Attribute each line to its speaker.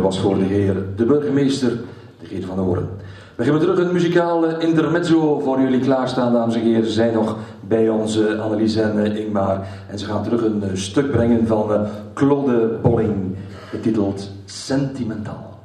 Speaker 1: was voor de heer de burgemeester, de heer Van horen. We hebben terug een muzikale intermezzo voor jullie klaarstaan, dames en heren. Ze zijn nog bij onze Annelies en eh, Ingmar. En ze gaan terug een eh, stuk brengen van eh, Claude Bolling, getiteld Sentimentaal.